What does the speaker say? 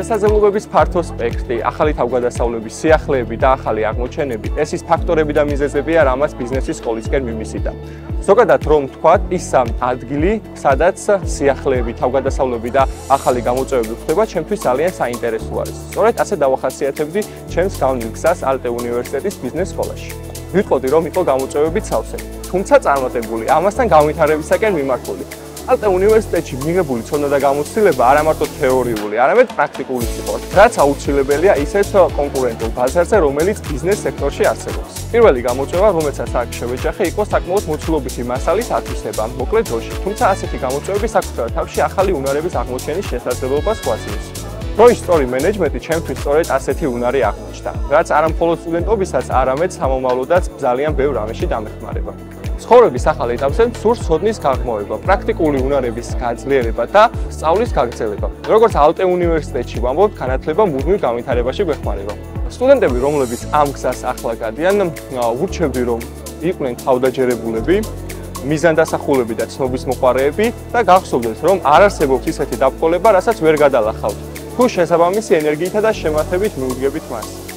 შესაძლებლობების ფართო სპექტრი, ახალი თავგადასავლების სიახლეები და ახალი აღმოჩენები, ეს ის ფაქტორები და მიზეზებია, რამაც ბიზნესის სკოლისკენ მიმისიდა. ზოგადად რომ ვთქვათ, ის ადგილი, სადაც სიახლეები, თავგადასავლები და ახალი გამოწვევები ხდება, ჩემთვის ძალიან საინტერესო არის. სწორედ ასე დავახასიათებდი ჩემს გავნილგზას ალტე უნივერსიტეტის ბიზნეს სკოლაში. ვიტყოდი რომ იყო გამოწვევები ცალსე, თუმცა წარმატებული, ამასთან განვითარებისაკენ მიმართული. ალტე უნივერსიტეტში მიღებული ცოდნა და გამოცდილება არა მარტო თეორიული, არამედ პრაქტიკული იყო, რაც აუცილებელია ისეთ კონკურენტულ ბაზარზე, რომელიც ბიზნეს სექტორში არსებობს. პირველი გამოწვევა, რომელსაც აქ შევეჯახე, იყო საკმაოდ მოცულობითი მასალის ათვისება მოკლე დროში, თუმცა ასეთი გამოწვევები საკუთარ თავში ახალი უნარების აღმოჩენის შესაძლებლობას გვაწევს. დროის სწორი მენეჯმენტი ჩემთვის სწორედ ასეთი უნარი აღმოჩნდა, რაც არა მხოლოდ სტუდენტობისაც, არამედ სამომავლოდაც ძალიან ბევრ რამეში დამეხმარება. ცხოვრების ახალ ეტაპზე სურს სოდნის გაღმოვება, პრაქტიკული უნარების გაძლიერება და სწავლის გაგრძელება. როგორც ალტე უნივერსიტეტში ვამბობ, განათლება მუდმივ განვითარებაში გვეხმარება. სტუდენტები, რომლებიც ამ გზას ახლა გადიან, ურჩევდი რომ იყვნენ თავდაჯერებულები, მიზანდასახულები და ცნობის მოყარეები და გახსოვდეთ, რომ არ არსებობს ისეთი დაბრკოლება, რასაც ვერ გადალახავთ. თუ შესაბამისი ენერგიითა და შემართებით მიუდგებით მას.